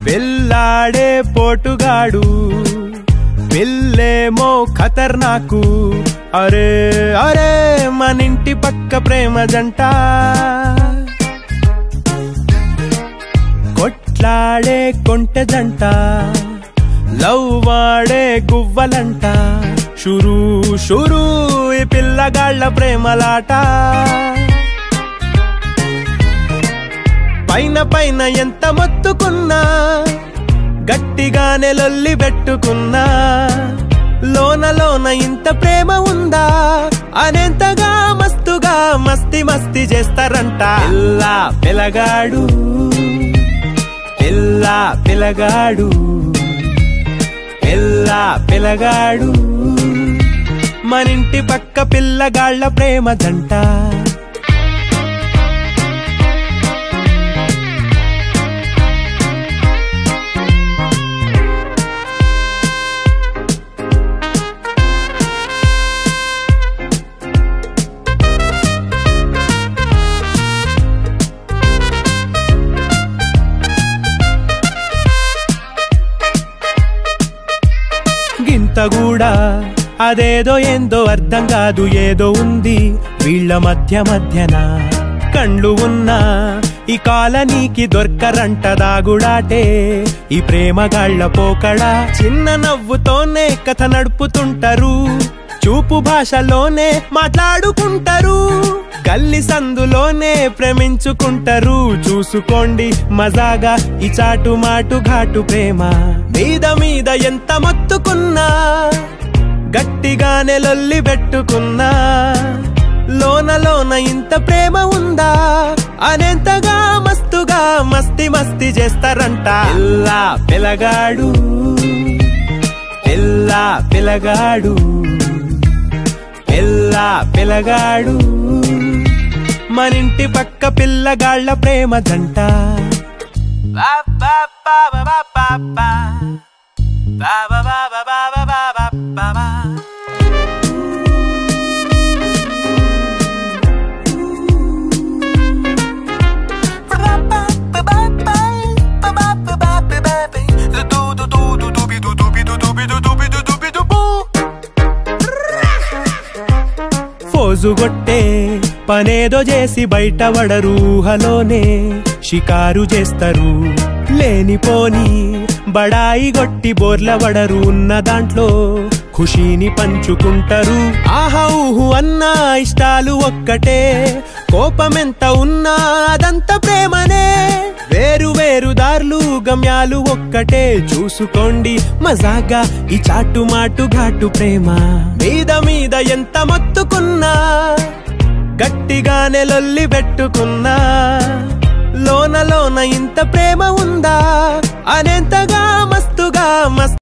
పెళ్ళాడే పోటుగాడు. పెళ్ళేమో ఖతర్నాకు అరే అరే మనింటి పక్క ప్రేమ జంట కొట్లాడే కొంట జంట లవ్ వాడే గువ్వలంట. షురూ షురూ ఈ పిల్లగాళ్ళ ప్రేమలాట. పైన ఎంత మొత్తుకున్నా గట్టిగానే లొల్లి పెట్టుకున్నా. లోన లోన ఇంత ప్రేమ ఉందా? అనేంతగా మస్తుగా మస్తి మస్తి చేస్తారంట. పిల్ల పిలగాడు పిల్ల పిలగాడు పిల్ల పిలగాడు. మనింటి పక్క పిల్లగాళ్ళ ప్రేమ జంట. కూడా అదేదో ఏందో అర్థం కాదు ఏదో ఉంది. వీళ్ళ మధ్య మధ్యన కండ్లు ఉన్నా. ఈ కాలనీకి దొరకరంట దాగుడాటే. ఈ ప్రేమగాళ్ళ పోకడా. చిన్న నవ్వుతోనే కథ నడుపుతుంటారు. చూపు భాషలోనే మాట్లాడుకుంటారు. గల్లి సందులోనే ప్రేమించుకుంటారు. చూసుకోండి మజాగా. ఈ చాటు మాటు ఘాటు ప్రేమ. మీద మీద ఎంత మొత్తుకున్నా గట్టిగానే లొల్లి పెట్టుకున్నా లోన లోన ఇంత ప్రేమ ఉందా? అనేంతగా మస్తుగా మస్తి మస్తి చేస్తారంట. పిల్ల పిలగాడు ఎల్లా పిలగాడు ఎల్లా పిలగాడు. మనింటి పక్క పిల్లగాళ్ళ ప్రేమ జంట. బా బా బా బా బా బా బా. బా బా బా బా బా బా బా బా పనేదో చేసి బయట వడరూహలోనే షికారు చేస్తారు లేనిపోని బడాయి గొట్టి బోర్ల వడరు ఉన్న దాంట్లో ఖుషీని పంచుకుంటారు. ఆహా ఊహు అన్నా ఇష్టాలు ఒక్కటే. కోపమెంత ఉన్నా అదంత ప్రేమనే. వేరు వేరు దారులు గమ్యాలు ఒక్కటే. చూసుకోండి మజాగా ఈ చాటు మాటు ఘాటు ప్రేమ. మీద మీద ఎంత మొత్తుకున్నా గట్టిగానే లొల్లి పెట్టుకున్నా. లోన లోన ఇంత ప్రేమ ఉందా? అనెంతగా మస్తుగా మస్తు